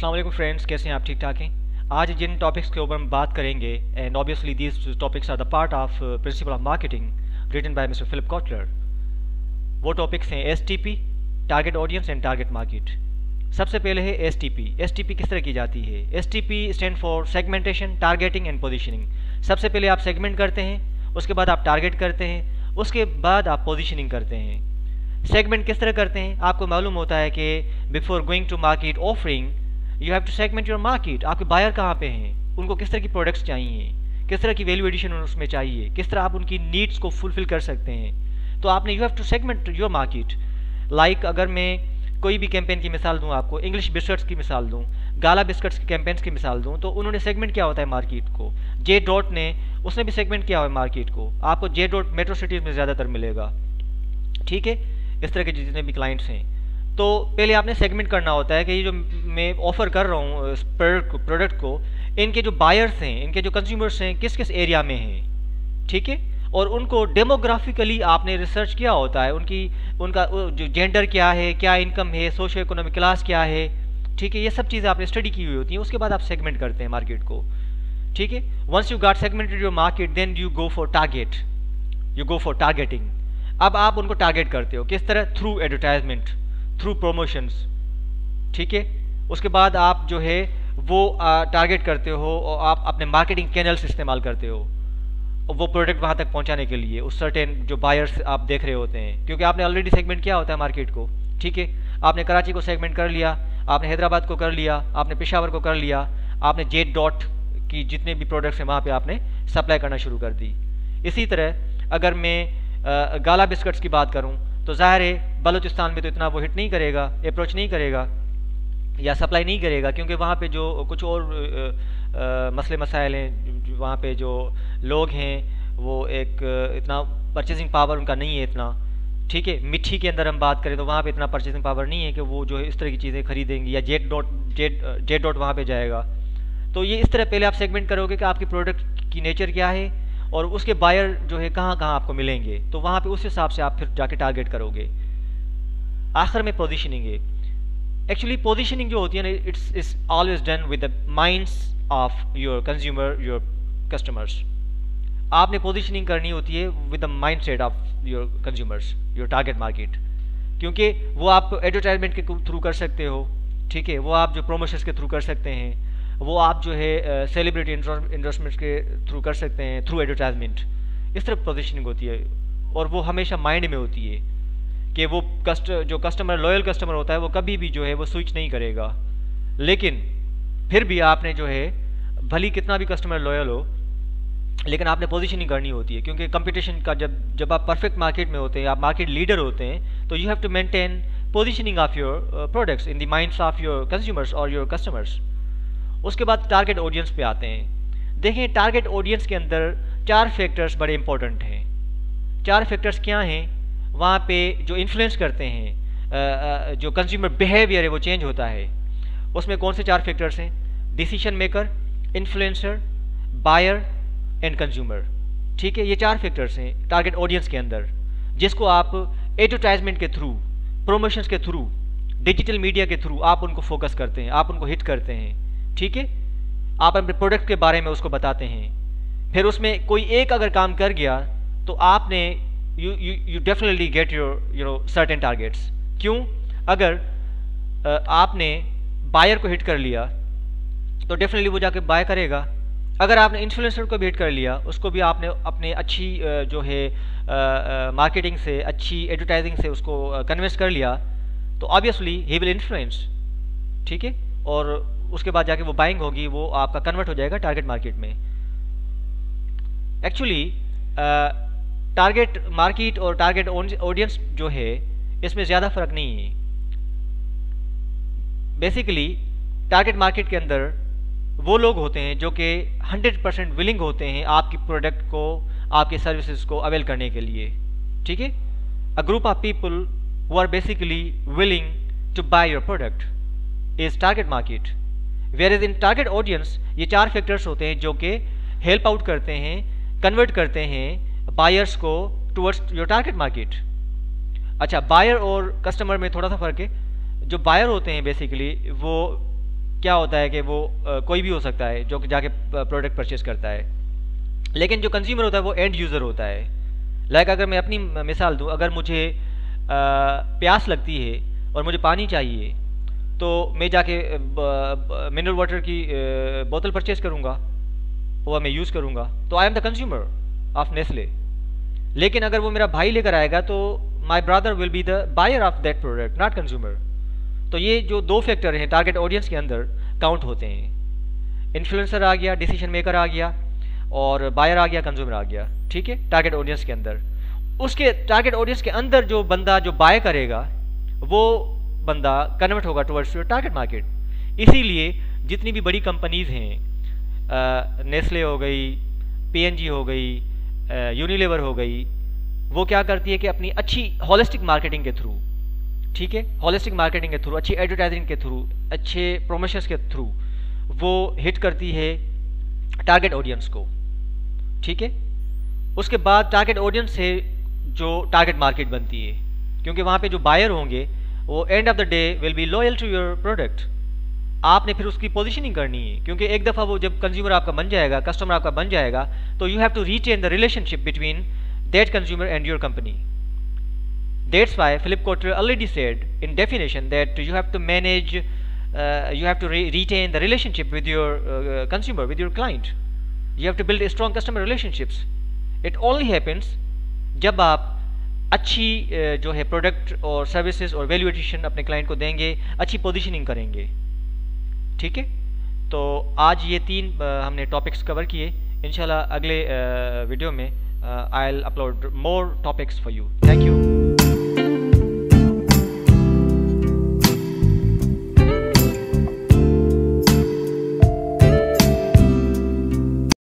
Aslam friends, कैसे हैं आप? ठीक ठाक हैं? आज जिन टॉपिक्स के ऊपर हम बात करेंगे and obviously these topics are the part of principle of marketing written by mister Philip Kotler वो टॉपिक्स हैं STP target audience and target market सबसे पहले है एस टी किस तरह की जाती है? STP stand for segmentation targeting and positioning सबसे पहले आप सेगमेंट करते हैं, उसके बाद आप टारगेट करते हैं, उसके बाद आप पोजिशनिंग करते हैं। सेगमेंट किस तरह करते हैं? आपको मालूम होता है कि before going to market offering you have to segment your market आपके बायर कहाँ पे हैं? उनको किस तरह की प्रोडक्ट्स चाहिए? किस तरह की वैल्यू एडिशन उसमें चाहिए? किस तरह आप उनकी नीड्स को फुलफिल कर सकते हैं? तो आपने you have to segment your market like अगर मैं कोई भी कैंपेन की मिसाल दूँ आपको इंग्लिश बिस्कट्स की मिसाल दूँ गाला बिस्कट्स की कैंपेन्स की मिसाल दूँ तो उन्होंने सेगमेंट किया होता है मार्केट को. जे डॉट ने, उसने भी सेगमेंट किया हुआ है मार्केट को. आपको जे डॉट मेट्रो सिटीज़ में ज़्यादातर मिलेगा. ठीक है? इस तरह के जितने भी क्लाइंट्स हैं. तो पहले आपने सेगमेंट करना होता है कि ये जो मैं ऑफ़र कर रहा हूँ प्रोडक्ट को इनके जो बायर्स हैं, इनके जो कंज्यूमर्स हैं किस किस एरिया में हैं? ठीक है? और उनको डेमोग्राफिकली आपने रिसर्च किया होता है, उनकी, उनका जो जेंडर क्या है, क्या इनकम है सोशो इकोनॉमिक क्लास क्या है? ठीक है? ये सब चीज़ें आपने स्टडी की हुई होती हैं, उसके बाद आप सेगमेंट करते हैं मार्केट को। ठीक है? Once you got segmented your market then you go for target you go for targeting अब आप उनको टारगेट करते हो, किस तरह? थ्रू एडवर्टाइजमेंट थ्रू प्रोमोशंस ठीक है? उसके बाद आप जो है, वो टारगेट करते हो और आप अपने मार्केटिंग चैनल्स इस्तेमाल करते हो, वो प्रोडक्ट वहाँ तक पहुँचाने के लिए, उस सर्टेन जो बायर्स आप देख रहे होते हैं। क्योंकि आपने ऑलरेडी सेगमेंट किया होता है मार्केट को, ठीक है? आपने कराची को सेगमेंट कर लिया, आपने हैदराबाद को कर लिया, आपने पेशावर को कर लिया, आपने जेट डॉट की जितने भी प्रोडक्ट्स हैं वहाँ पे आपने सप्लाई करना शुरू कर दी। इसी तरह, अगर मैं गाला बिस्कट्स की बात करूँ तो ज़ाहिर है बलूचिस्तान में तो इतना वो हिट नहीं करेगा अप्रोच नहीं करेगा या सप्लाई नहीं करेगा क्योंकि वहाँ पे जो कुछ और आ, आ, मसले मसाइल हैं वहाँ पे जो लोग हैं वो एक इतना परचेजिंग पावर उनका नहीं है इतना। ठीक है मिट्टी के अंदर हम बात करें तो वहाँ पे इतना परचेजिंग पावर नहीं है कि वो जो है इस तरह की चीज़ें खरीदेंगी या Z dot Z Z dot वहाँ पर जाएगा। तो ये इस तरह पहले आप सेगमेंट करोगे कि आपकी प्रोडक्ट की नेचर क्या है और उसके बायर जो है कहाँ कहाँ आपको मिलेंगे? तो वहाँ पे उस हिसाब से आप फिर जाके टारगेट करोगे। आखिर में पोजिशनिंग है एक्चुअली पोजिशनिंग जो होती है ना it's is always done with the minds of your consumer your customers आपने पोजिशनिंग करनी होती है with the mind set of your consumers your target market क्योंकि वो आप एडवर्टाइजमेंट के थ्रू कर सकते हो, ठीक है? वो आप जो प्रोमोशंस के थ्रू कर सकते हैं। वो आप जो है सेलिब्रिटी इन्वेस्टमेंट के थ्रू कर सकते हैं थ्रू एडवर्टाइजमेंट इस तरह पोजिशनिंग होती है और वो हमेशा माइंड में होती है कि वो कस्ट जो कस्टमर लॉयल कस्टमर होता है, वो कभी भी जो है, वो स्विच नहीं करेगा। लेकिन फिर भी आपने जो है, भली कितना भी कस्टमर लॉयल हो, लेकिन आपने पोजीशनिंग करनी होती है। क्योंकि कंपटीशन का जब जब आप परफेक्ट मार्केट में होते हैं, आप मार्केट लीडर होते हैं तो you have to maintain positioning of your products in the minds of your consumers और योर कस्टमर्स उसके बाद टारगेट ऑडियंस पे आते हैं। देखें टारगेट ऑडियंस के अंदर चार फैक्टर्स बड़े इंपॉर्टेंट हैं। चार फैक्टर्स क्या हैं? वहाँ पे जो इन्फ्लुएंस करते हैं जो कंज्यूमर बिहेवियर है, वो चेंज होता है। उसमें कौन से चार फैक्टर्स हैं? Decision maker influencer buyer and consumer ठीक है, ये चार फैक्टर्स हैं टारगेट ऑडियंस के अंदर, जिसको आप एडवर्टाइजमेंट के थ्रू प्रोमोशंस के थ्रू डिजिटल मीडिया के थ्रू आप उनको फोकस करते हैं, आप उनको हिट करते हैं। ठीक है? आप अपने प्रोडक्ट के बारे में उसको बताते हैं। फिर उसमें कोई एक अगर काम कर गया तो आपने you you you definitely get your you know certain targets क्यों? अगर आपने बायर को हिट कर लिया तो डेफिनेटली वो जाके बाय करेगा। अगर आपने इन्फ्लुएंसर को भी हिट कर लिया, उसको भी आपने अपने अच्छी जो है मार्केटिंग से, अच्छी एडवर्टाइजिंग से उसको कन्विंस कर लिया तो ऑब्वियसली ही विल इन्फ्लुएंस ठीक है? और उसके बाद जाके वो बाइंग होगी, वो आपका कन्वर्ट हो जाएगा टारगेट मार्केट में। एक्चुअली टारगेट मार्केट और टारगेट ऑडियंस जो है, इसमें ज़्यादा फ़र्क नहीं है। बेसिकली टारगेट मार्केट के अंदर वो लोग होते हैं जो कि 100 परसेंट विलिंग होते हैं आपकी प्रोडक्ट को, आपके सर्विसेज़ को अवेल करने के लिए। ठीक है? A group of people who are basically willing to buy your product is target market where is in target audience ये चार फैक्टर्स होते हैं जो कि हेल्प आउट करते हैं कन्वर्ट करते हैं बायर्स को टुवर्ड्स योर टारगेट मार्केट अच्छा बायर और कस्टमर में थोड़ा सा फ़र्क है। जो बायर होते हैं बेसिकली वो क्या होता है कि वो uh, कोई भी हो सकता है जो कि जाके प्रोडक्ट परचेज करता है। लेकिन जो कंज्यूमर होता है वो एंड यूज़र होता है। लाइक अगर मैं अपनी मिसाल दूँ अगर मुझे आ, प्यास लगती है और मुझे पानी चाहिए तो मैं जाके मिनरल वाटर की बोतल परचेज करूँगा वह मैं यूज़ करूँगा। तो I am the consumer of Nestle लेकिन अगर वो मेरा भाई लेकर आएगा तो my brother will be the buyer of that product not consumer तो ये जो दो फैक्टर हैं टारगेट ऑडियंस के अंदर काउंट होते हैं। इन्फ्लुएंसर आ गया डिसीज़न मेकर आ गया, और बायर आ गया कंज्यूमर आ गया। ठीक है? टारगेट ऑडियंस के अंदर। उसके टारगेट ऑडियंस के अंदर जो बंदा जो बाय करेगा, वो बंदा कन्वर्ट होगा टुवर्ड्स योर टारगेट मार्केट इसीलिए जितनी भी बड़ी कंपनीज़ हैं नेस्ले हो गई पीएनजी हो गई यूनिलेवर हो गई, वो क्या करती है कि अपनी अच्छी हॉलिस्टिक मार्केटिंग के थ्रू ठीक है? हॉलिस्टिक मार्केटिंग के थ्रू अच्छी एडवर्टाइजिंग के थ्रू अच्छे प्रोमोशंस के थ्रू वो हिट करती है टारगेट ऑडियंस को, ठीक है? उसके बाद टारगेट ऑडियंस से जो टारगेट मार्केट बनती है, क्योंकि वहाँ पे जो बायर होंगे वो end of the day will be loyal to your product आपने फिर उसकी पोजिशनिंग करनी है, क्योंकि एक दफ़ा वो जब कंज्यूमर आपका बन जाएगा कस्टमर आपका बन जाएगा तो you have to retain the relationship between that consumer and your company that's why Philip Kotler already said in definition that you have to manage you have to retain the relationship with your consumer with your client you have to build strong customer relationships it only happens जब आप अच्छी जो है product और services और value addition अपने client को देंगे, अच्छी पोजीशनिंग करेंगे। ठीक है? तो आज ये तीन हमने टॉपिक्स कवर किए। इंशाल्लाह अगले वीडियो में I upload more topics for you thank you